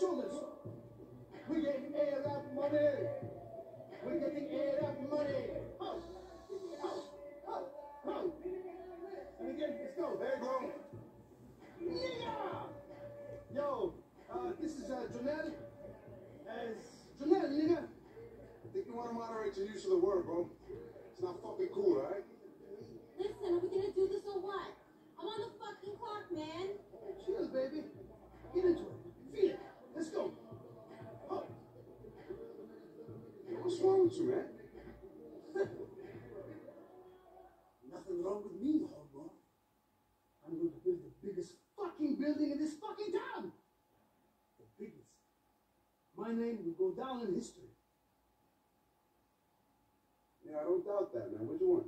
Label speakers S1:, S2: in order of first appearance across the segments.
S1: and. We're getting Arab money. We're getting Arab money. Ho, ho, ho, ho. And again, let's go.
S2: There you go.
S1: Yeah. Yo, uh, this is uh, Janelle. As Janelle, nigga.
S2: I think you want to moderate your use of the word, bro. It's not fucking cool, right?
S3: Listen, are we gonna do this or what? I'm on the fucking clock, man.
S1: Chill, baby. Get into
S2: wrong with you, man?
S1: Nothing wrong with me, homo. I'm going to build the biggest fucking building in this fucking town. The biggest. My name will go down in history.
S2: Yeah, I don't doubt that, man. What do you want?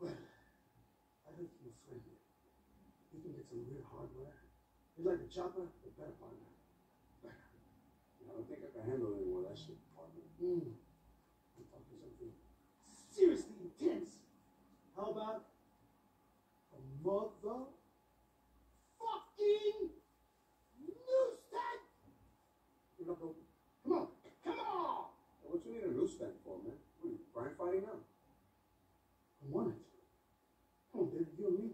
S1: Well, I heard from a friend. You can get some weird hardware. You like a chopper? A better partner. Better.
S2: I don't think I can handle any more of that shit.
S1: Mm. I'm talking something seriously intense. How about a mother fucking newsstand? You're not open. Come on, come on!
S2: What you need a newsstand for, man? What are you, crime fighting now?
S1: I want it. Come on, baby, you and me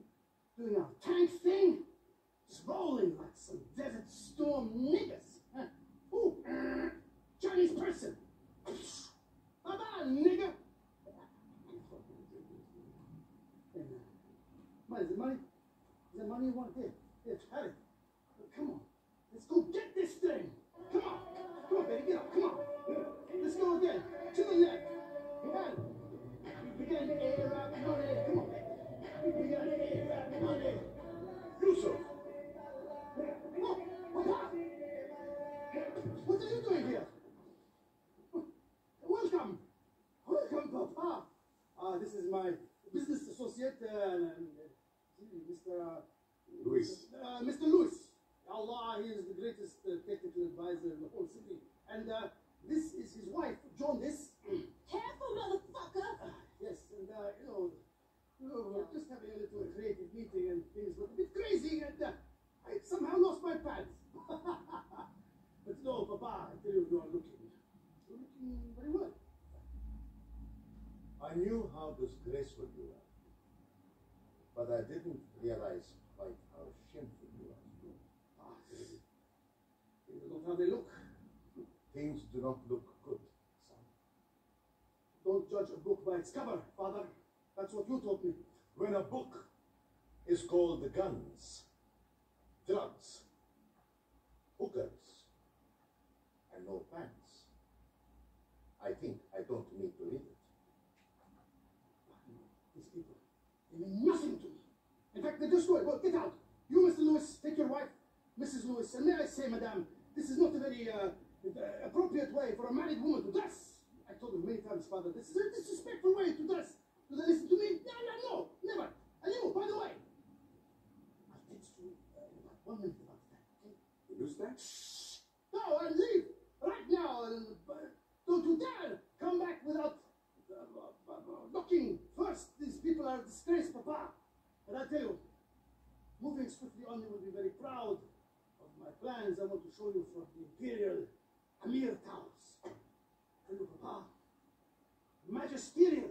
S1: doing our tank thing, just rolling like some desert storm niggas. Huh? Ooh, uh, Chinese person. Bye-bye, nigga. And, uh, money, is it money? Is that money you want? Here, here, have it. Come on, let's go get this thing. Come on, come on, baby, get up, come on. Let's go again, to the left. Come on. We got the Arab money. Come on. We got the Arab money.
S2: Yusuf!
S1: Oh, Papa! What are you doing here? Welcome. Welcome, Papa. Uh, this is my business associate, uh, Mr. Uh,
S2: Luis.
S1: uh, Mr. Lewis. Allah, he is the greatest uh, technical advisor in the whole city. And uh, this is his wife, Jaundice.
S3: Careful, motherfucker.
S1: Yes, and uh, you know, you know, we're just having a little creative meeting and things were a bit crazy, and uh, I somehow lost my pants. but no, Papa, I tell you, you are looking, you're looking very well.
S4: I knew how disgraceful you were, but I didn't realize quite how shameful you are.
S1: Ah, things are not how they look.
S4: Things do not look good, son.
S1: Don't judge a book by its cover, Father. That's what you taught me.
S4: When a book is called the guns, drugs, hookers, and no pants, I think I don't need to read it.
S1: These people, they mean nothing to me. In fact, they destroy. Well, get out. You, Mr. Lewis, take your wife, Mrs. Lewis, and may I say, Madame, this is not a very uh, uh, appropriate way for a married woman to dress. I told him many times, Father, this is a disrespectful way to dress. Do they listen to me? No, no, no, never. And you, by the way, I'll text you uh, about one minute about that, okay?
S2: The newsstand?
S1: No, and leave right now. And, uh, don't you dare come back without uh, uh, looking first. These people are a disgrace, Papa. And I tell you, moving swiftly on, you will be very proud of my plans. I want to show you from the Imperial Towers. Tell you, Papa, magisterial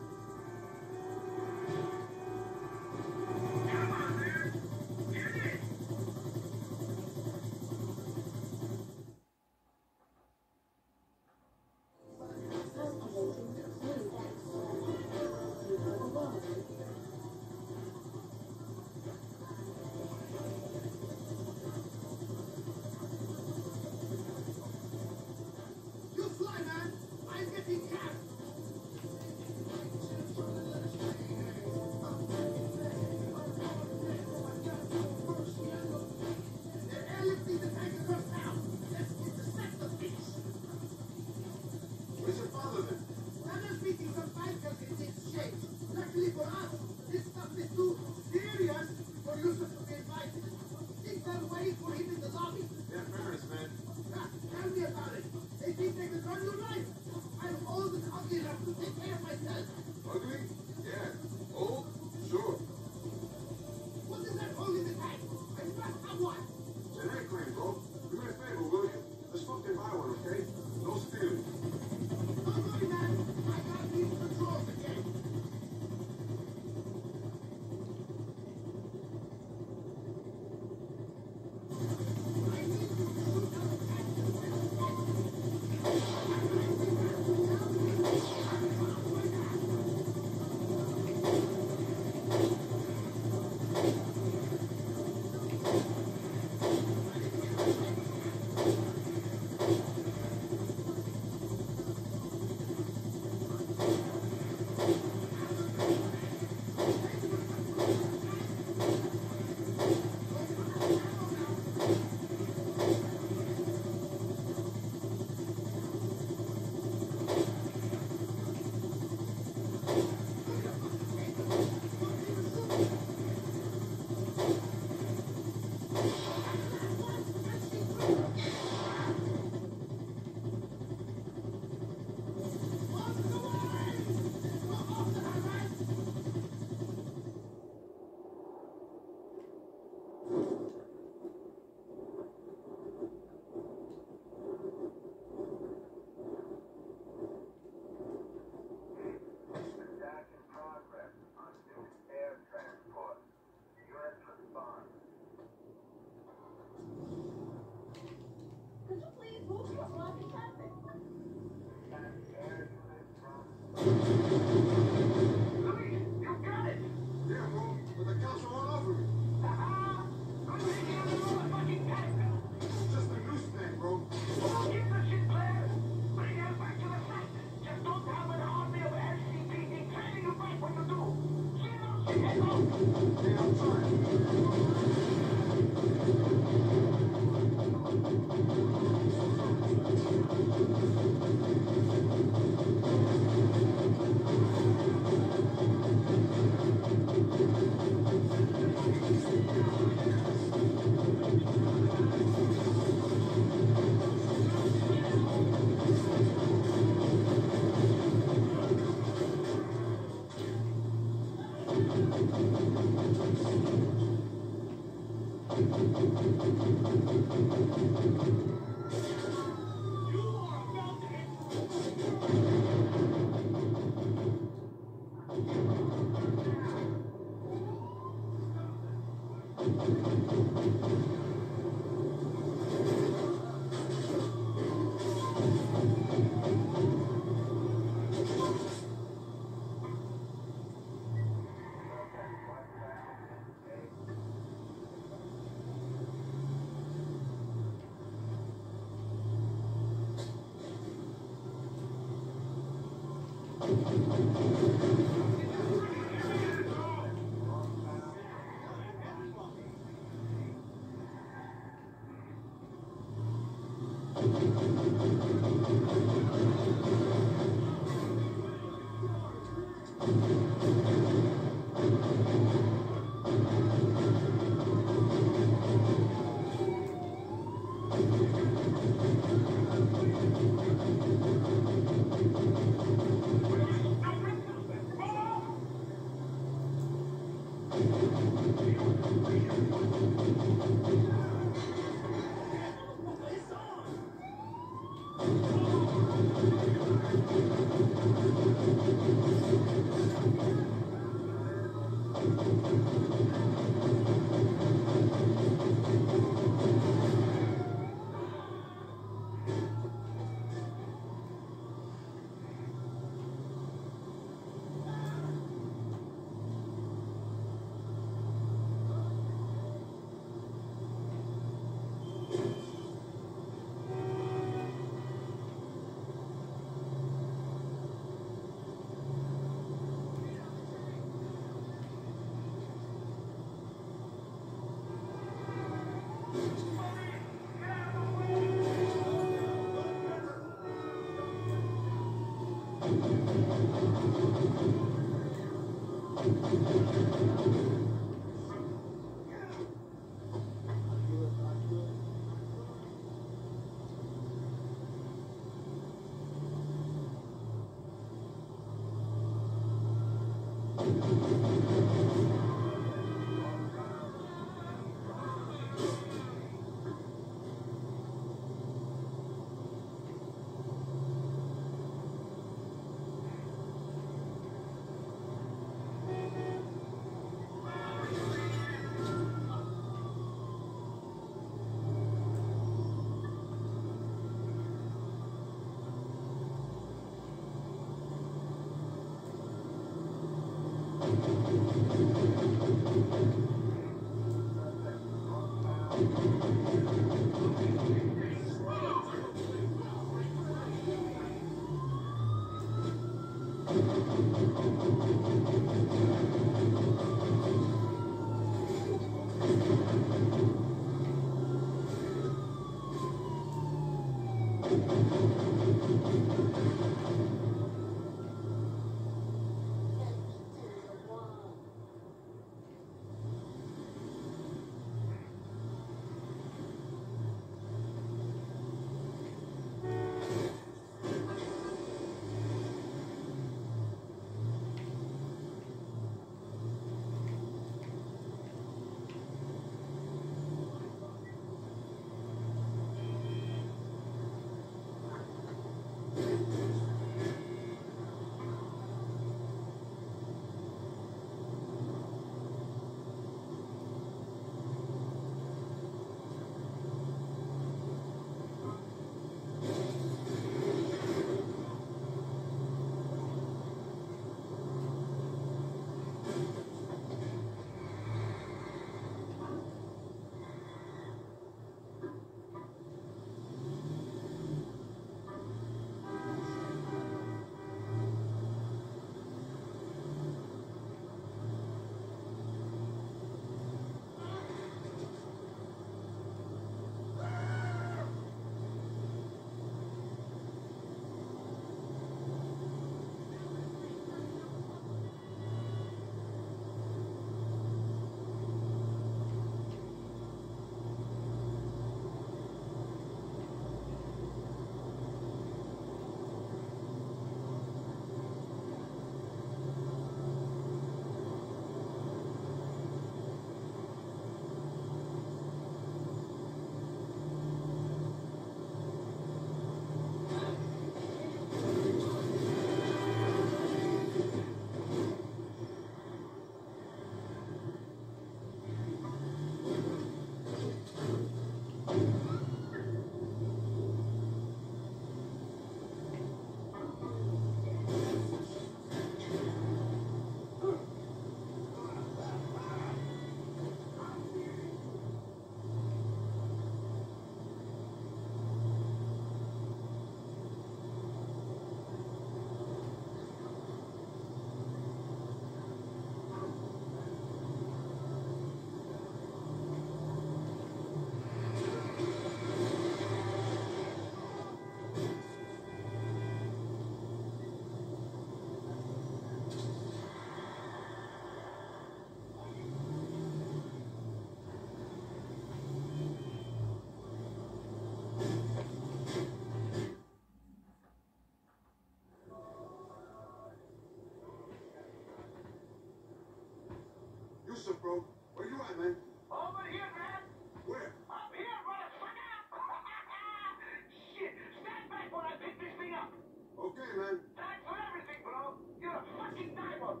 S5: Bro? Where you at, man? Over here, man. Where? Up here, motherfucker. Shit,
S2: stand
S5: back
S2: when
S5: I pick this thing up. Okay, man. Thanks for everything,
S3: bro. You're a fucking
S2: diamond.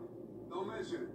S2: Don't mention it.